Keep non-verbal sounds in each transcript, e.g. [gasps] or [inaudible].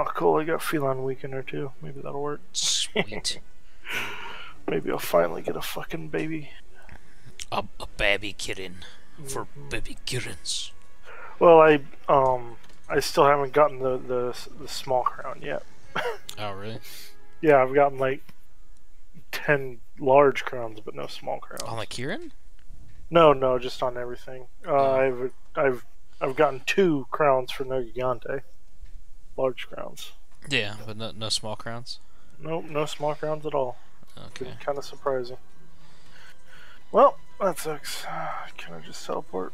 Oh, cool. I got Felyne Weakener too. Maybe that'll work. Sweet. [laughs] Maybe I'll finally get a fucking baby. a, a baby kitten for Mhm. baby kittens. Well, I um, I still haven't gotten the the, the small crown yet. [laughs] Oh, really? Yeah, I've gotten like ten large crowns, but no small crowns. On the Kirin? No, no, just on everything. Uh, Oh. I've I've I've gotten two crowns for Nergigante. Large crowns. Yeah, but no, no small crowns. Nope, no small crowns at all. Okay. Kind of surprising. Well, that sucks. [sighs] Can I just teleport?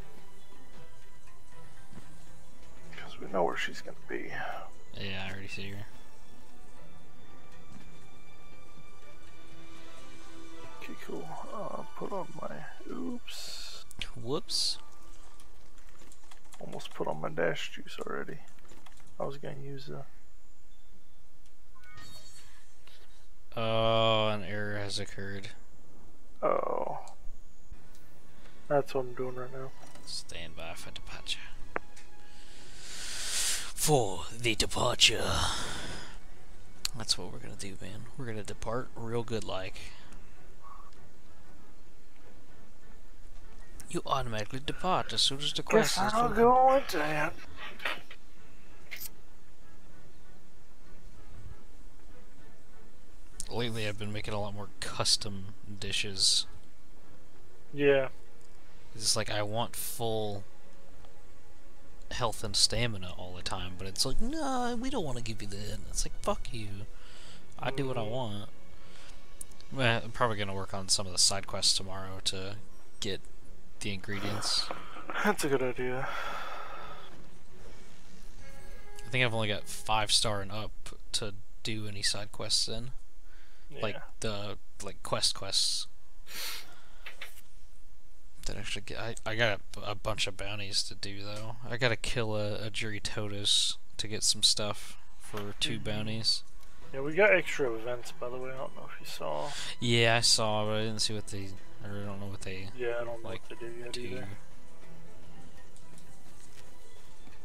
Because we know where she's gonna be. Yeah, I already see her. Okay, cool. Uh, put on my. Oops. Whoops. Almost put on my dash juice already. I was gonna use the. Oh, an error has occurred. Oh. That's what I'm doing right now. Stand by for departure. For the departure. That's what we're gonna do, man. We're gonna depart real good like. You automatically depart as soon as the quest Guess is I'll go Lately, I've been making a lot more custom dishes. Yeah. It's like I want full health and stamina all the time, but it's like, no, we don't want to give you that. It's like, fuck you. I do what I Mhm. want. Well, I'm probably gonna work on some of the side quests tomorrow to get the ingredients. [sighs] That's a good idea. I think I've only got five star and up to do any side quests in, Yeah. like the like quest quests. That actually get, I I got a, a bunch of bounties to do though. I gotta kill a, a Jyuratodus to get some stuff for 2 Mhm. bounties. Yeah, we got extra events, by the way. I don't know if you saw. Yeah, I saw, but I didn't see what they or I don't know what they Yeah, I don't know Like, what to do yet do. either.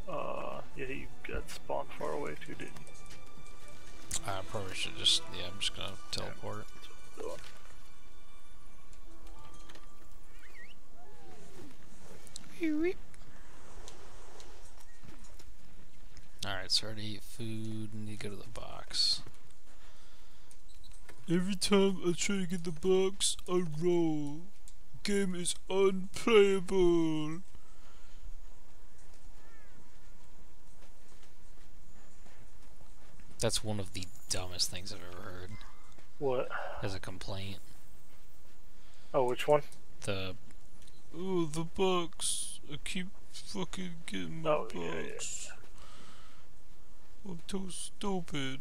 Uh, yeah, you got spawned far away too, didn't you? I probably should just yeah. I'm just gonna teleport. That's what I'm doing. Alright, so I already eat food and you go to the box. Every time I try to get the box, I roll. Game is unplayable. That's one of the dumbest things I've ever heard What? as a complaint. Oh, which one? The oh the box. I keep fucking getting my Oh, yeah, yeah. I'm too stupid.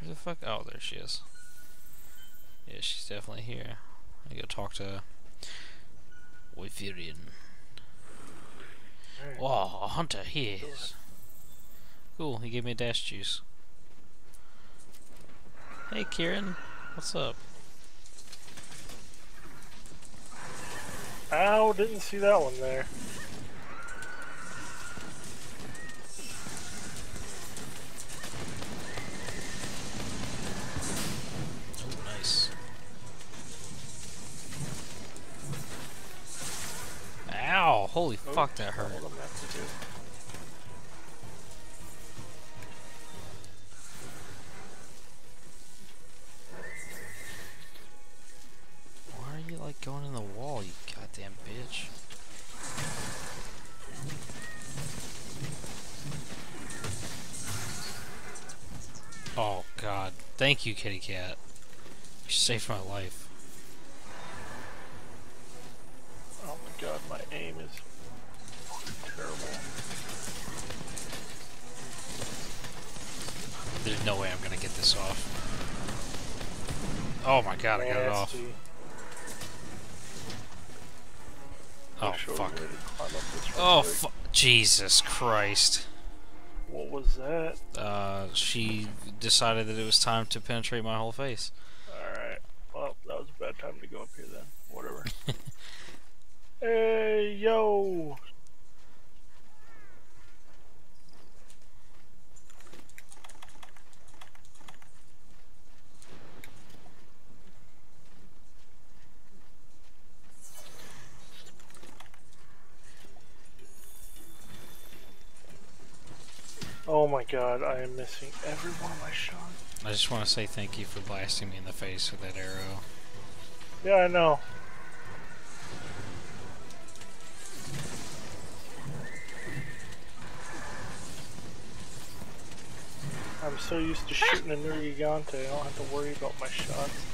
Where the fuck? Oh, there she is. Yeah, she's definitely here. I gotta talk to Wyverian. Alright. Oh, a hunter. He is. Cool. He gave me a dash juice. Hey, Kirin. What's up? Ow, didn't see that one there. Oh, nice. Ow! Holy Oh, fuck, that hurt. Going in the wall, you goddamn bitch? Oh god. Thank you, kitty cat. You saved my life. Oh my god, my aim is terrible. There's no way I'm gonna get this off. Oh my god, I got it off. Nasty. Oh sure fuck. we're ready to climb up this real Oh fu- Jesus Christ. What was that? Uh, she decided that it was time to penetrate my whole face. Alright. Well, that was a bad time to go up here then. Whatever. [laughs] hey, yo! Oh my god, I am missing every one of my shots. I just want to say thank you for blasting me in the face with that arrow. Yeah, I know. I'm so used to shooting a Nergigante, I don't have to worry about my shots.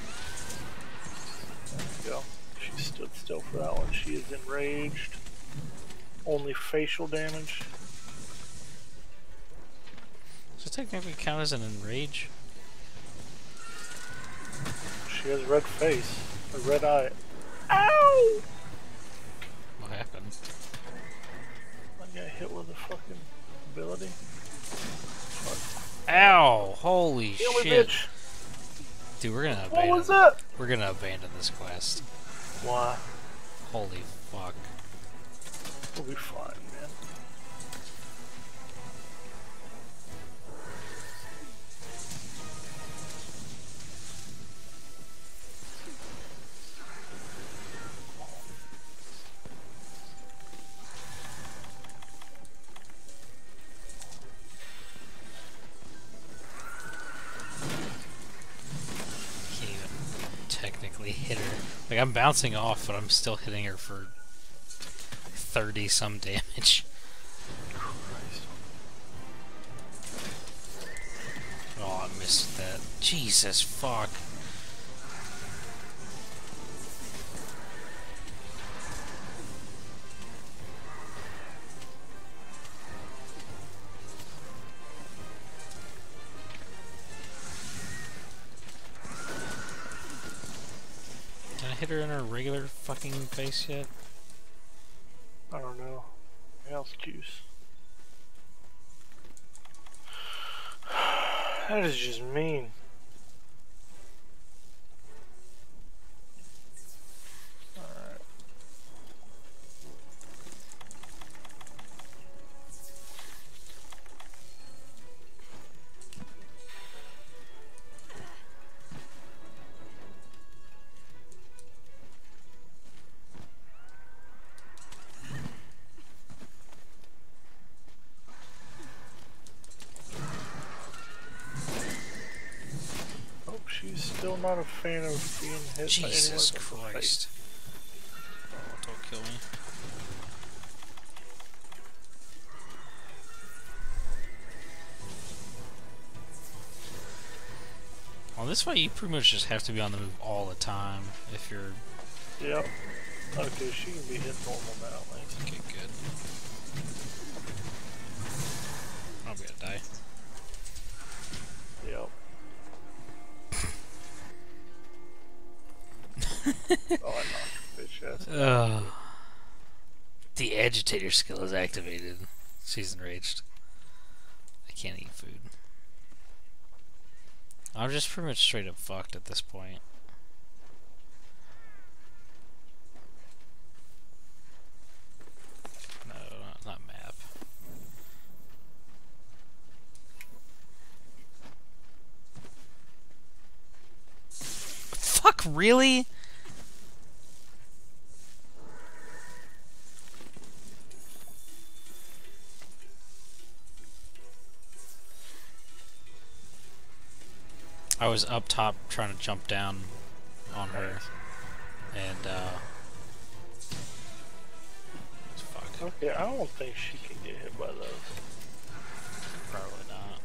There we go. She stood still for that one. She is enraged. Only facial damage. Does it technically count as an enrage? She has a red face, a red eye. Ow! What happened? I got hit with a fucking ability. Ow! Holy Kill me, shit! bitch! Dude, we're gonna What abandon. was that? We're gonna abandon this quest. Why? Holy fuck! We'll be fine, hit her. Like I'm bouncing off, but I'm still hitting her for thirty some damage. Christ. Oh, I missed that. Jesus fuck. Fucking face yet? I don't know. House juice. [sighs] That is just mean. Hit Jesus by. Christ. Oh, don't kill me. Well, this way you pretty much just have to be on the move all the time if you're... Yep. Okay, she can be hit normal now, at least. Okay, good. I'm gonna die. Yep. Oh. Ugh. The agitator skill is activated. She's enraged. I can't eat food. I'm just pretty much straight up fucked at this point. No, not map. Fuck, really? Was up top trying to jump down on her, and uh, fuck, Okay, I don't think she can get hit by those. probably not.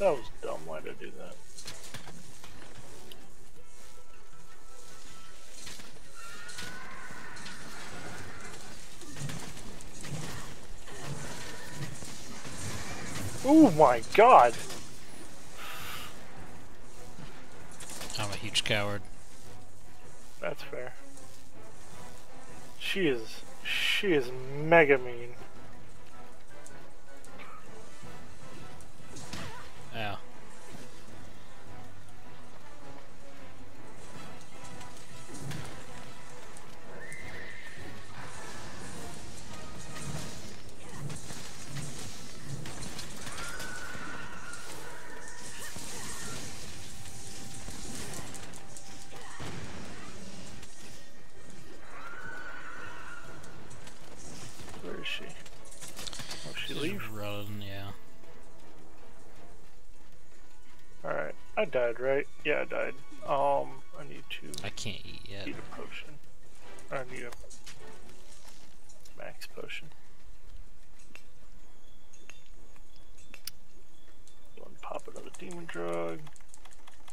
That was a dumb way to do that. Oh my god! I'm a huge coward. That's fair. She is, she is mega mean. I died, right? Yeah, I died. Um, I need to I can't eat yet. Need a potion. I need a max potion. Go and pop another demon drug.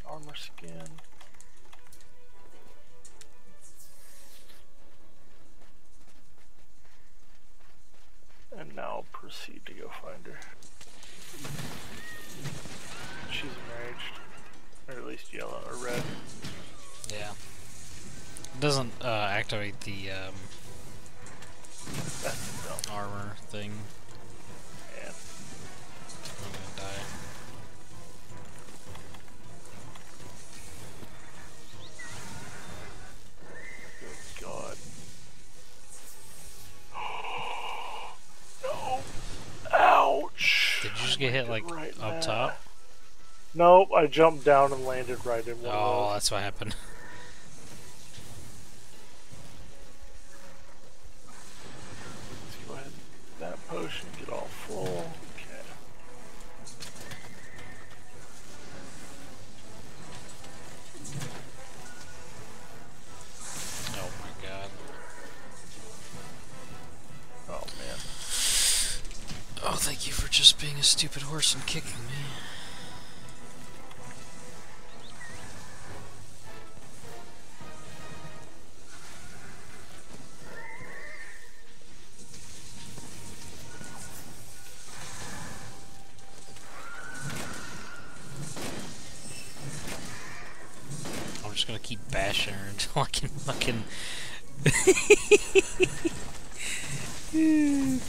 Armor skin. Yellow or red. Yeah. It doesn't uh, activate the um, armor thing. Man. I'm gonna die. Good God. [gasps] no. Ouch. Did you just get hit like right up that. top? Nope, I jumped down and landed right in one Oh, that's what happened. [laughs] Let's go ahead and that potion, get all full. Okay. Oh my god. Oh man. Oh, thank you for just being a stupid horse and kicking me.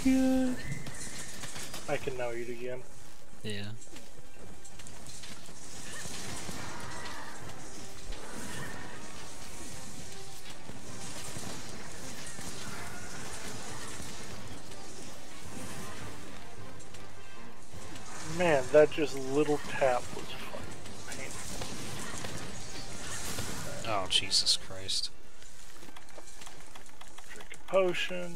God. I can now eat again. Yeah. Man, that just little tap was fucking painful. Oh Jesus Christ. Drink a potion.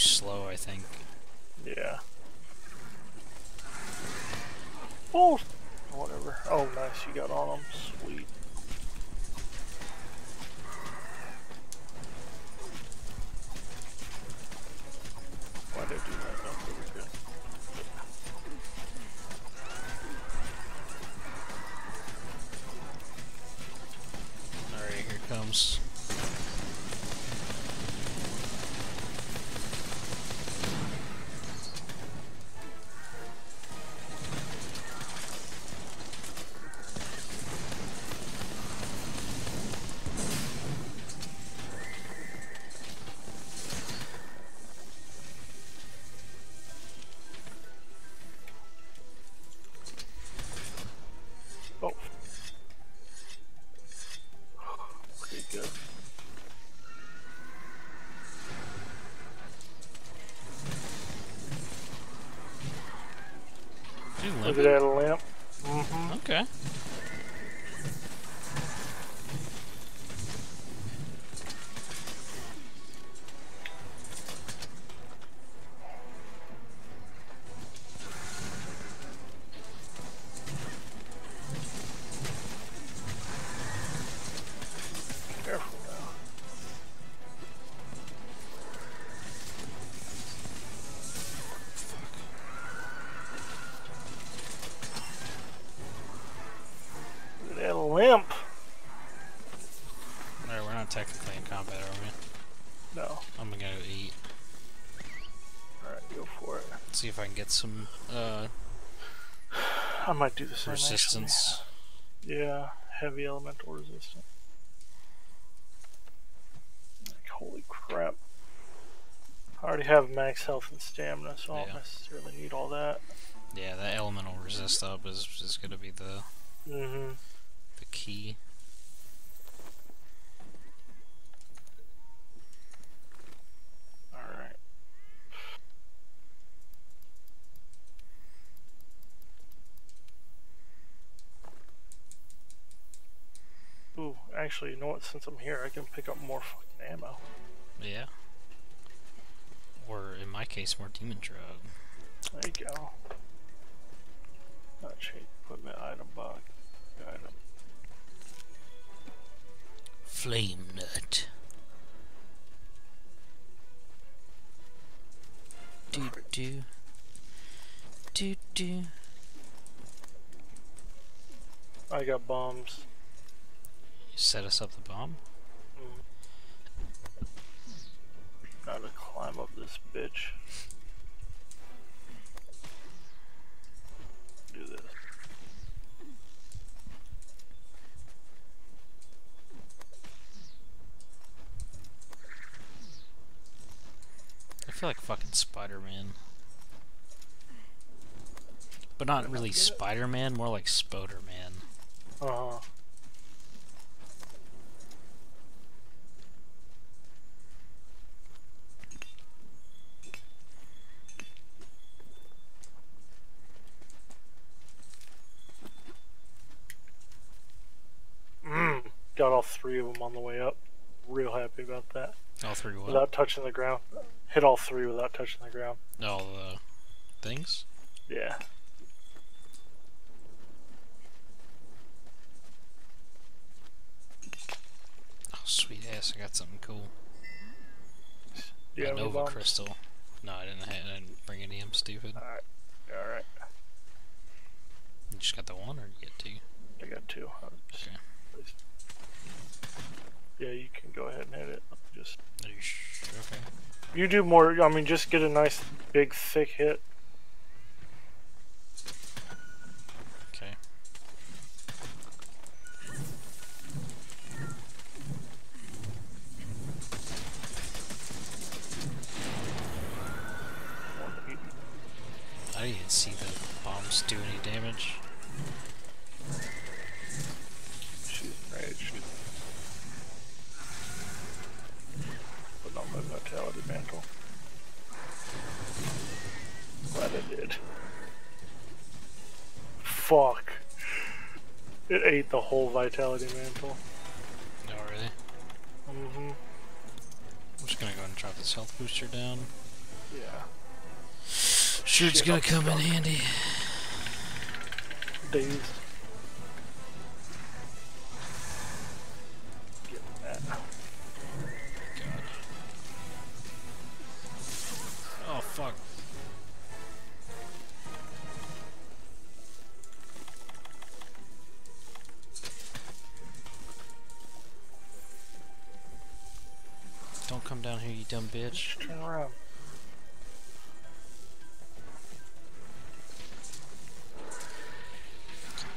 Slow, I think. Yeah. Oh, whatever. Oh, nice. You got on them. Sweet. Limp. at that lamp. See if I can get some uh, I might do the same. actually. resistance. Yeah, heavy elemental resistance. Like, holy crap. I already have max health and stamina, so I don't necessarily need all that. Yeah, that elemental resist up is is gonna be the Mm-hmm. the key. Alright. Ooh, actually, you know what? Since I'm here, I can pick up more fucking ammo. Yeah. Or in my case, more demon drug. There you go. Not change equipment item box. Item. Flame nut. Do do. Do do. I got bombs. You set us up the bomb? Gotta climb up this bitch. Do this. I feel like fucking Spider-Man. But not really? Spider-Man, more like Spoder-Man. Uh huh. Mm, got all three of them on the way up. Real happy about that. All three what? Without touching the ground. Hit all three without touching the ground. All the things? Yeah. Oh, sweet ass, I got something cool. Do you a have any Nova bombs? Crystal. No, I didn't, I didn't bring any, I'm stupid. Alright. Alright. You just got the one, or you get two? I got two. I'll Yeah, you can go ahead and hit it. Just Are you okay. you do more. I mean, just get a nice big thick hit. Okay. I didn't even see the bombs do any damage. She's enraged. Put on my vitality mantle. Glad I did. Fuck. It ate the whole vitality mantle. No, really? Mm-hmm. I'm just gonna go and drop this health booster down. Yeah. Sure, it's gonna come in handy. Dazed. Dumb bitch. Turn around.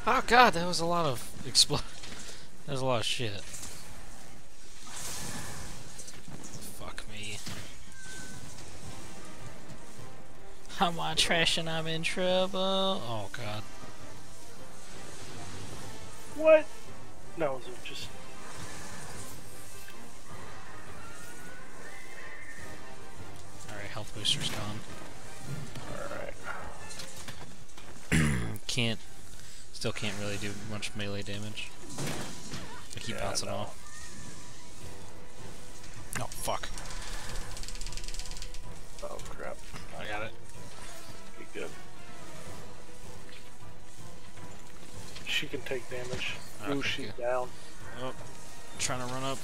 Oh god, that was a lot of expl. [laughs] that was a lot of shit. Fuck me. I'm on trash and I'm in trouble. Oh god. What? No, it was just. Health booster's gone. Alright. [clears throat] Can't. Still can't really do much melee damage. I keep Yeah, bouncing no. off. Oh fuck. Oh crap. I got it. Be good. She can take damage. Ah, Ooh, she's down. Oh, trying to run up.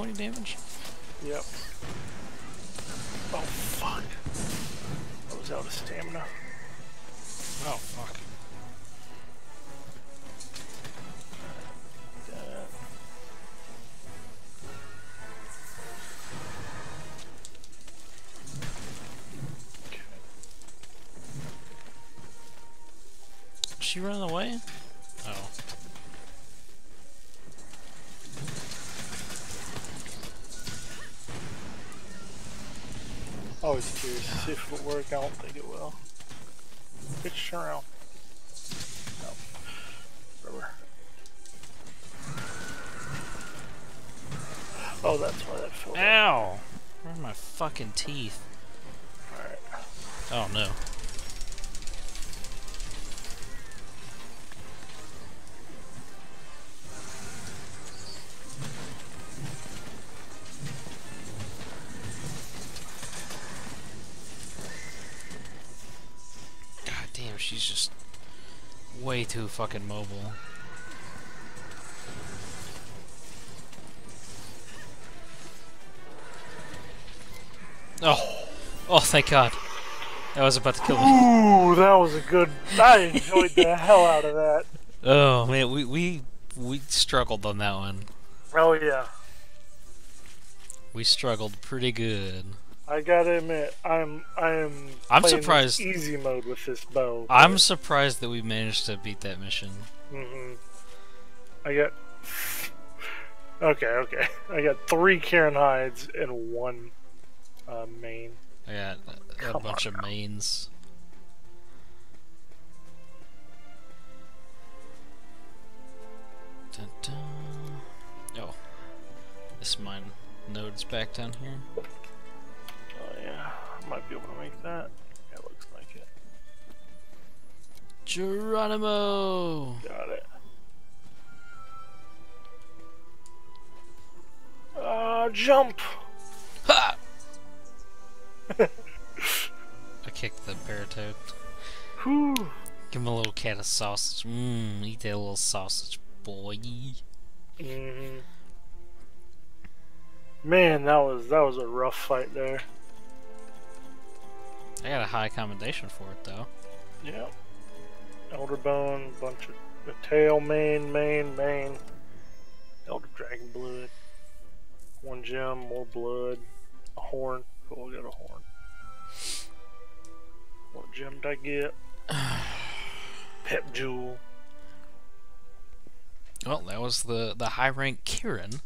20 damage? Yep. Oh, fuck. I was out of stamina. Oh, fuck. Curious to see if it'll work. I don't think it will. Pitch around. No. Rubber. Oh, that's why that fell. Ow! Where are my fucking teeth? Alright. Oh no. Way too fucking mobile. Oh, oh, thank God. I was about to kill me. Ooh, that was a good. I enjoyed the [laughs] hell out of that. Oh man, we we we struggled on that one. Oh yeah. We struggled pretty good. I gotta admit, I'm I'm. I'm surprised- Easy mode with this bow. I'm surprised that we managed to beat that mission. hmm I got. [laughs] Okay, okay. I got three Kirin hides and one uh, mane. I got a, a bunch on of manes. Dun, dun. Oh, this mine node's back down here. Might be able to make that. Yeah, looks like it. Geronimo! Got it. Uh, jump! Ha! [laughs] I kicked the paratoad. Whew. Give him a little cat of sausage. Mmm, eat that little sausage, boy. hmm Man, that was that was a rough fight there. I got a high commendation for it though. Yep. Elder bone, bunch of the tail, mane, mane, mane. Elder dragon blood. One gem, more blood. A horn. Cool, we got a horn. What gem did I get? [sighs] Pep jewel. Well, that was the the high rank Kirin.